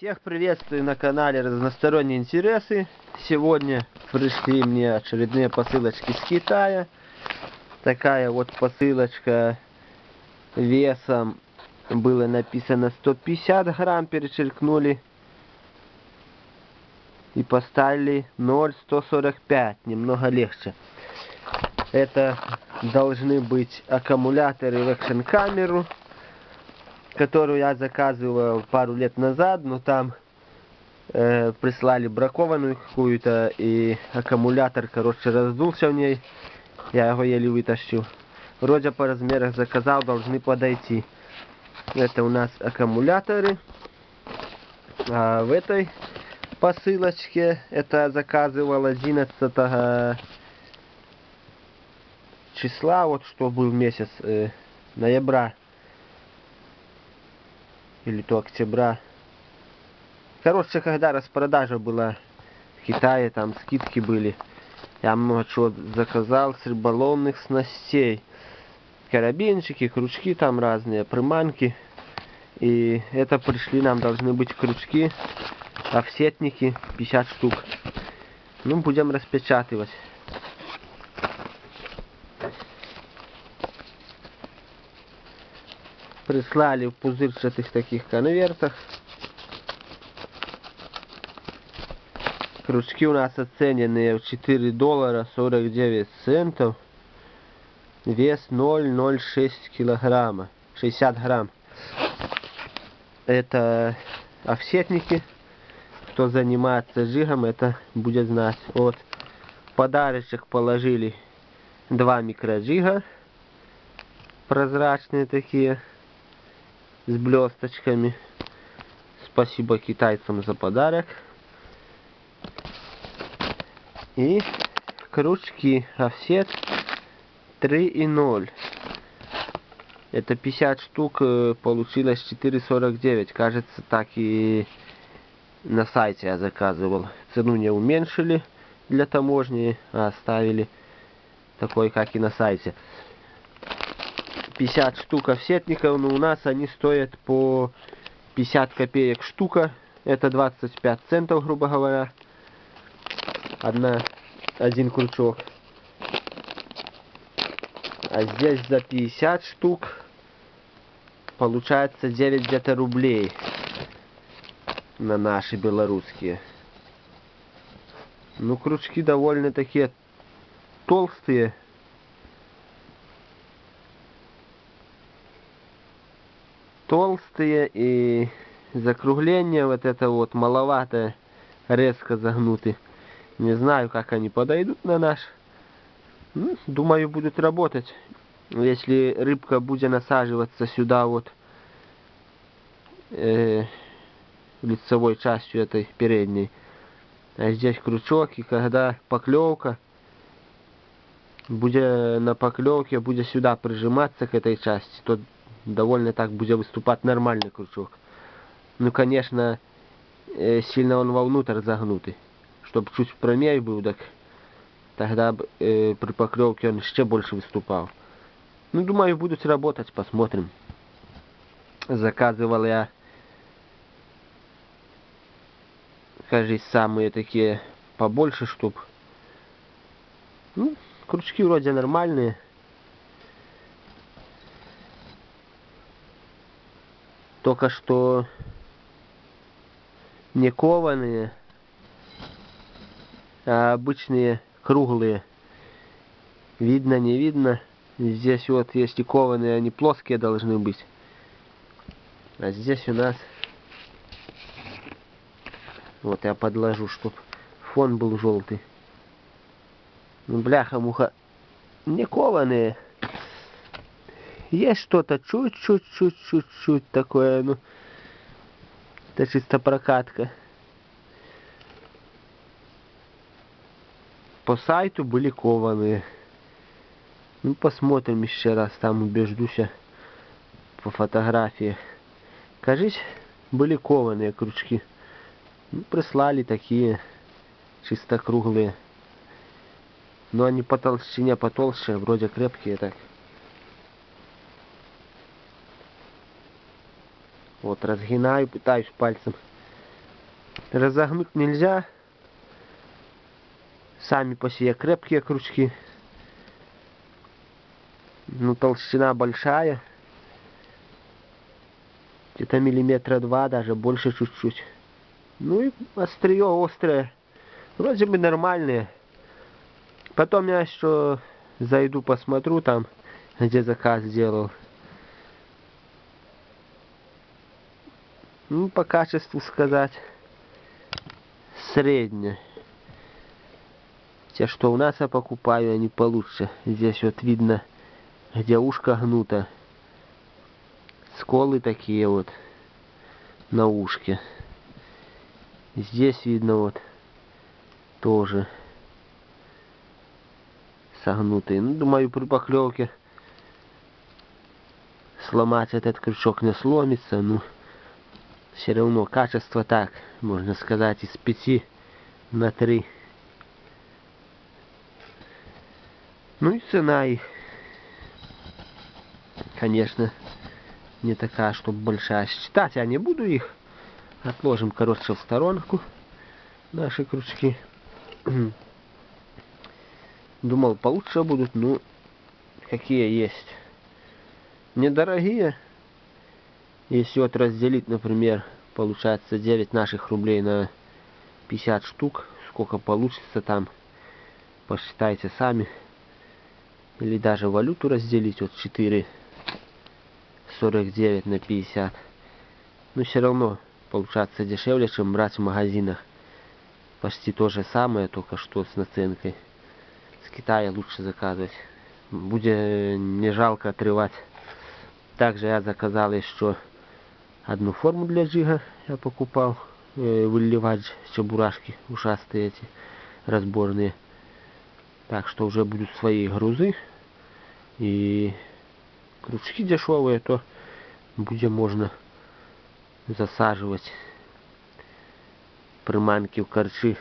Всех приветствую на канале Разносторонние интересы. Сегодня пришли мне очередные посылочки с Китая. Такая вот посылочка весом было написано 150 грамм, перечеркнули и поставили 0,145, немного легче. Это должны быть аккумуляторы в экшн камеру которую я заказывал пару лет назад, но там э, прислали бракованную какую-то, и аккумулятор, короче, раздулся в ней. Я его еле вытащил. Вроде по размерах заказал, должны подойти. Это у нас аккумуляторы. А в этой посылочке, это заказывал 11 числа, вот что был месяц, э, ноября или то октября. Короче, когда распродажа была в Китае, там скидки были. Я много чего заказал с рыболовных снастей. Карабинчики, крючки там разные, приманки. И это пришли нам должны быть крючки, офсетники, 50 штук. Ну, будем распечатывать. Прислали в пузырчатых таких конвертах. Крючки у нас оцененные в 4 доллара 49 центов. Вес 0,06 килограмма. 60 грамм. Это офсетники. Кто занимается жигом, это будет знать. Вот подарочек положили два микроджига. Прозрачные такие с блесточками. Спасибо китайцам за подарок. И крючки офсет 3 и 0. Это 50 штук э, получилось 4,49. Кажется, так и на сайте я заказывал. Цену не уменьшили для таможни, а оставили такой, как и на сайте. 50 штук офсетников, но у нас они стоят по 50 копеек штука. Это 25 центов, грубо говоря. Одна, один крючок. А здесь за 50 штук получается 9 где-то рублей на наши белорусские. Ну, крючки довольно такие толстые. Толстые и закругления вот это вот маловато резко загнуты. Не знаю, как они подойдут на наш. Ну, думаю, будут работать. Если рыбка будет насаживаться сюда вот э, лицевой частью этой передней. А здесь крючок, и когда поклевка, будет на поклевке, будет сюда прижиматься к этой части, то довольно так будет выступать нормальный крючок. Ну, конечно, э, сильно он вовнутрь загнутый. Чтобы чуть промей был, так тогда э, при поклевке он еще больше выступал. Ну, думаю, будут работать, посмотрим. Заказывал я, кажется, самые такие побольше штук. Ну, крючки вроде нормальные. Только что не кованые, а обычные круглые. Видно, не видно. Здесь вот, если кованые, они плоские должны быть. А здесь у нас... Вот я подложу, чтоб фон был желтый. Ну, бляха-муха. Не кованые. Есть что-то чуть-чуть-чуть-чуть-чуть такое, ну, это чисто прокатка. По сайту были кованые. Ну, посмотрим еще раз, там убеждусь по фотографии. Кажись, были кованые крючки. Ну, прислали такие, чисто круглые. Но они по толщине потолще, вроде крепкие так. Вот, разгинаю, пытаюсь пальцем Разогнуть нельзя. Сами по себе крепкие крючки. Ну, толщина большая. Где-то миллиметра два, даже больше чуть-чуть. Ну и острие острое. Вроде бы нормальные. Потом я еще зайду посмотрю там, где заказ сделал. Ну, по качеству сказать, среднее. Те, что у нас я покупаю, они получше. Здесь вот видно, где ушко гнуто. Сколы такие вот на ушке. Здесь видно вот тоже согнутый. Ну, думаю, при поклевке сломать этот крючок не сломится, но все равно качество так, можно сказать, из 5 на 3. Ну и цена их, конечно, не такая, чтобы большая. Считать я не буду их. Отложим, короче, в сторонку наши крючки. Думал, получше будут, ну, какие есть. Недорогие. Если вот разделить, например, получается 9 наших рублей на 50 штук, сколько получится там, посчитайте сами. Или даже валюту разделить, вот 4 49 на 50. Но все равно получается дешевле, чем брать в магазинах. Почти то же самое, только что с наценкой. С Китая лучше заказывать. Будет не жалко отрывать. Также я заказал еще одну форму для джига. Я покупал. Э, выливать чебурашки ушастые эти разборные. Так что уже будут свои грузы. И крючки дешевые, то будет можно засаживать приманки в корчи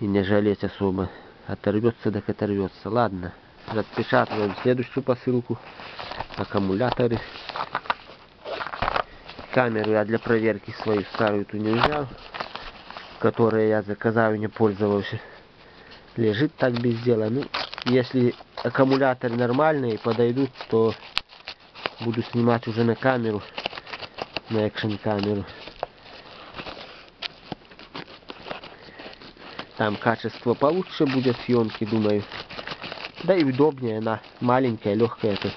и не жалеть особо. Оторвется, так оторвется. Ладно, распечатываем следующую посылку. Аккумуляторы. Камеру я для проверки свою старую ту не взял, которую я заказал и не пользовался. Лежит так без дела. Ну, если аккумуляторы нормальные подойдут, то буду снимать уже на камеру, на экшен камеру. Там качество получше будет съемки, думаю. Да и удобнее, она маленькая, легкая. -то.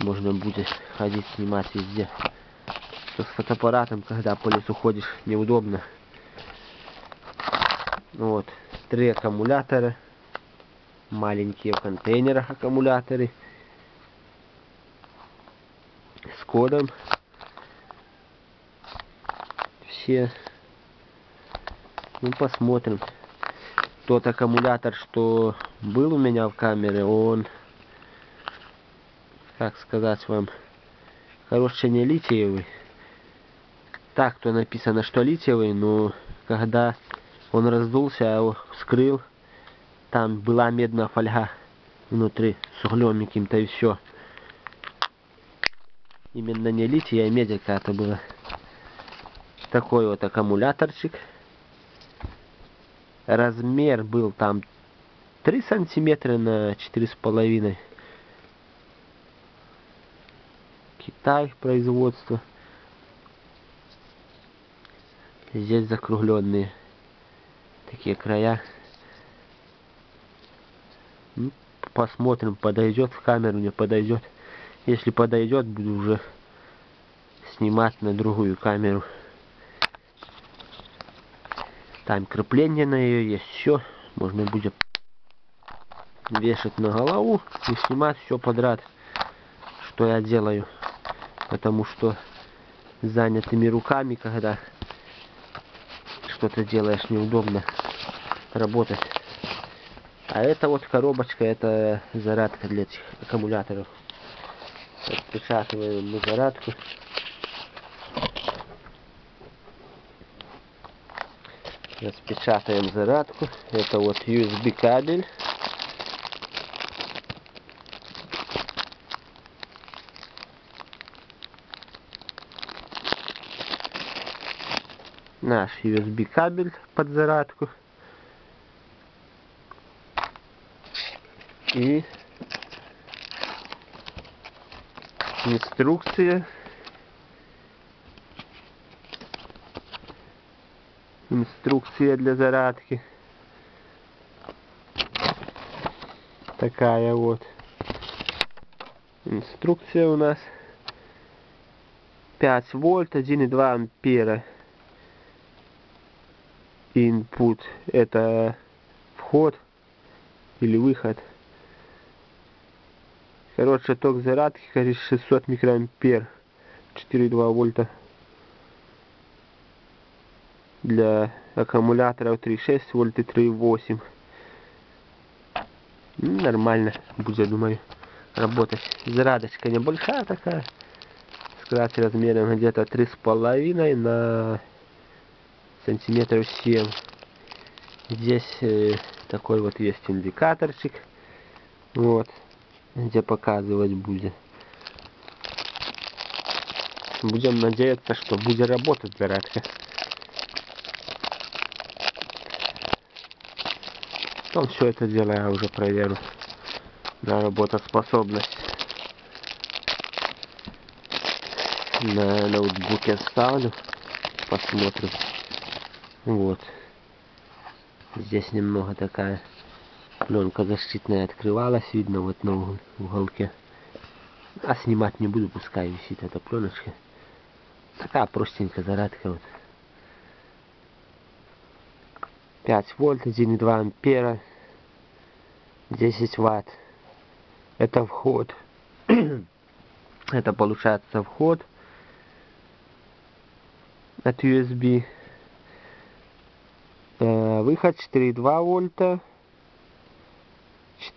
Можно будет ходить, снимать везде. Что с фотоаппаратом, когда по лесу ходишь, неудобно. Вот, три аккумулятора. Маленькие в контейнерах аккумуляторы. С кодом. Все ну, посмотрим. Тот аккумулятор, что был у меня в камере, он, как сказать вам, короче, не литиевый. Так, то написано, что литиевый, но когда он раздулся, я его вскрыл, там была медная фольга внутри с углем каким-то и все. Именно не литий, а медь какая-то была. Такой вот аккумуляторчик размер был там 3 сантиметра на четыре с половиной. Китай производство. Здесь закругленные такие края. Ну, посмотрим, подойдет в камеру, не подойдет. Если подойдет, буду уже снимать на другую камеру. Там крепление на ее есть. Все. Можно будет вешать на голову и снимать все подряд, что я делаю. Потому что занятыми руками, когда что-то делаешь, неудобно работать. А это вот коробочка, это зарядка для этих аккумуляторов. Распечатываем на зарядку. Распечатаем зарядку. Это вот USB кабель. Наш USB кабель под зарядку. И инструкция. Инструкция для зарядки. Такая вот. Инструкция у нас. 5 вольт, 1,2 ампера. Input это вход или выход. Короче, ток зарядки, кажется, 600 микроампер. 4,2 вольта. Для аккумуляторов 3,6 вольт и 3,8. Нормально будет, думаю, работать. Зарядочка небольшая такая. Сказать размером где-то 3,5 на сантиметров 7. Здесь э, такой вот есть индикаторчик. Вот где показывать будет. Будем надеяться, что будет работать зарядка. Потом все это дело я уже проверю на работоспособность. На ноутбуке ставлю, посмотрим. Вот. Здесь немного такая Пленка защитная открывалась, видно вот на уголке. А снимать не буду, пускай висит эта пленочка. Такая простенькая зарядка вот. 5 вольт, 1,2 ампера, 10 ватт. Это вход. Это получается вход от USB. Э, выход 4,2 вольта.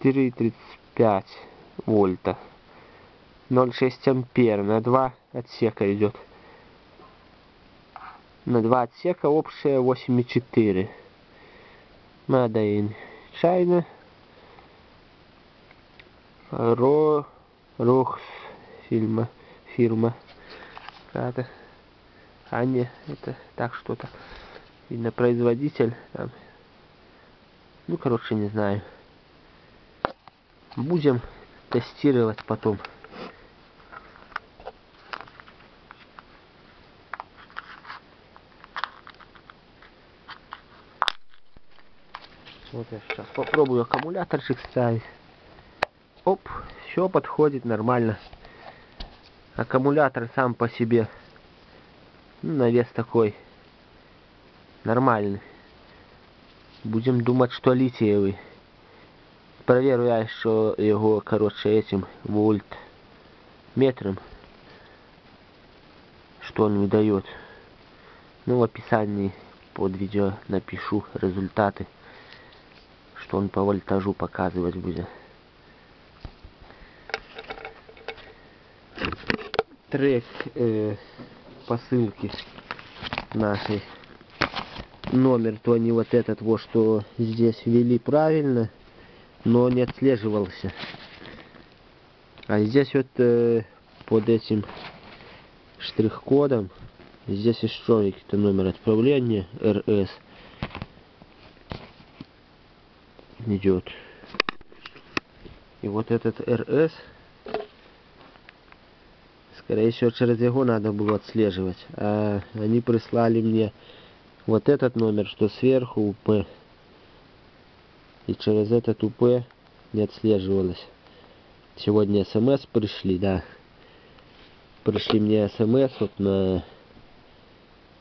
4,35 вольта. 0,6 ампер. На 2 отсека идет. На 2 отсека общая 8,4. Made China. Ро... Рохс фильма. Фирма. Какая-то. А не, это так что-то. Видно производитель там. Ну, короче, не знаю. Будем тестировать потом. Вот я сейчас попробую аккумуляторчик ставить. Оп, все подходит нормально. Аккумулятор сам по себе, ну, на вес такой, нормальный. Будем думать, что литиевый. Проверю я еще его, короче, этим вольтметром, что он выдает. Ну, в описании под видео напишу результаты, что он по вольтажу показывать будет. Трек э, посылки нашей номер, то не вот этот вот, что здесь ввели правильно но не отслеживался. А здесь вот э, под этим штрих-кодом здесь еще какой-то номер отправления РС идет. И вот этот РС, скорее всего, через его надо было отслеживать. А они прислали мне вот этот номер, что сверху УП и через этот УП не отслеживалось. Сегодня смс пришли, да. Пришли мне смс вот на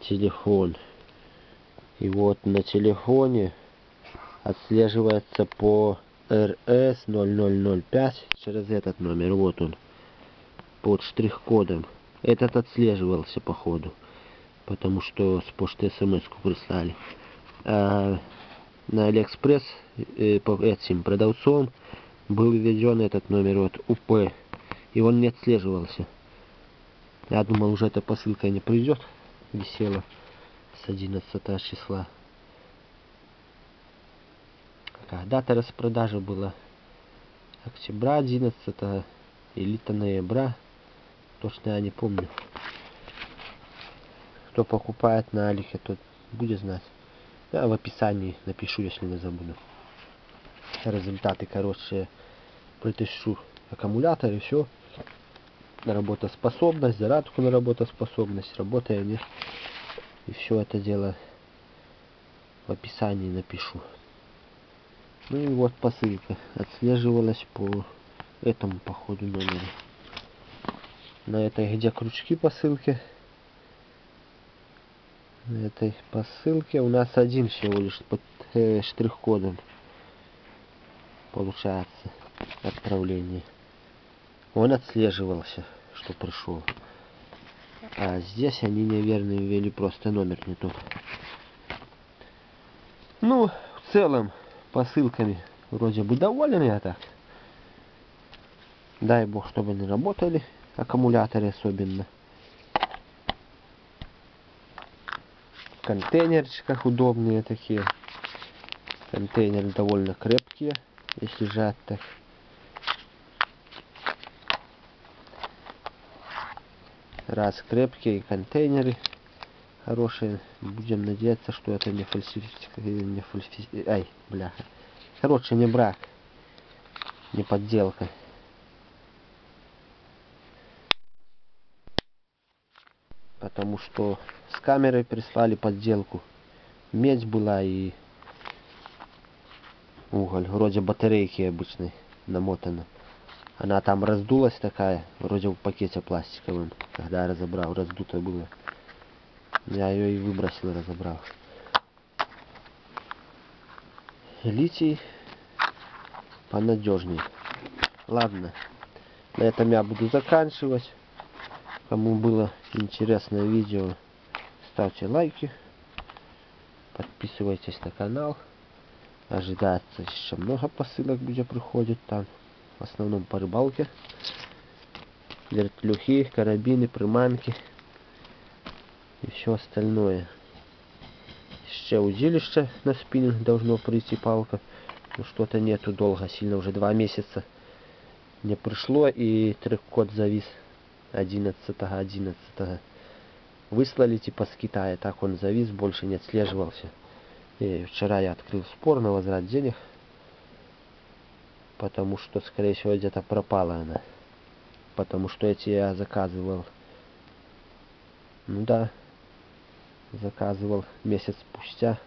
телефон. И вот на телефоне отслеживается по РС 0005 через этот номер. Вот он. Под штрих-кодом. Этот отслеживался походу. Потому что с почты смс прислали. А на Алиэкспресс э, по этим продавцом был введен этот номер вот UP, и он не отслеживался. Я думал, уже эта посылка не придет, висела с 11 числа. Какая дата распродажи была? Октября 11 или ноября. Точно я не помню. Кто покупает на Алике, тот будет знать. Я в описании напишу, если не забуду. Результаты, короче, притащу аккумулятор и все. Работоспособность, зарядку на работоспособность, работая они. И все это дело в описании напишу. Ну и вот посылка. Отслеживалась по этому походу номеру. На этой где крючки посылки. На этой посылке у нас один всего лишь под э, штрих-кодом получается отправление. Он отслеживался, что пришел. А здесь они, наверное, ввели просто номер не тот. Ну, в целом, посылками вроде бы доволен я так. Дай бог, чтобы они работали, аккумуляторы особенно. Контейнерчиках удобные такие. Контейнеры довольно крепкие, если сжать так. Раз крепкие контейнеры хорошие. Будем надеяться, что это не фальсифик... не фальсифик... Ай, бляха. Короче, не брак. Не подделка. Потому что с камерой прислали подделку. Медь была и уголь. Вроде батарейки обычной намотана. Она там раздулась такая, вроде в пакете пластиковым. Когда я разобрал, раздуто было. Я ее и выбросил, разобрал. Литий понадежней. Ладно, на этом я буду заканчивать. Кому было интересное видео, ставьте лайки. Подписывайтесь на канал. Ожидается еще много посылок, где приходит там. В основном по рыбалке. Вертлюхи, карабины, приманки и все остальное. Еще удилище на спиннинг должно прийти палка. Но что-то нету долго, сильно уже два месяца не пришло и трек-код завис 11 11 -го. Выслали типа с Китая, так он завис, больше не отслеживался. И вчера я открыл спор на возврат денег, потому что, скорее всего, где-то пропала она. Потому что эти я заказывал. Ну да, заказывал месяц спустя.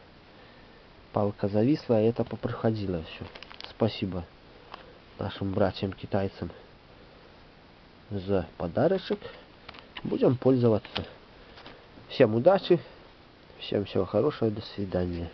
Палка зависла, и это попроходило все. Спасибо нашим братьям-китайцам за подарочек. Будем пользоваться. Всем удачи, всем всего хорошего, до свидания.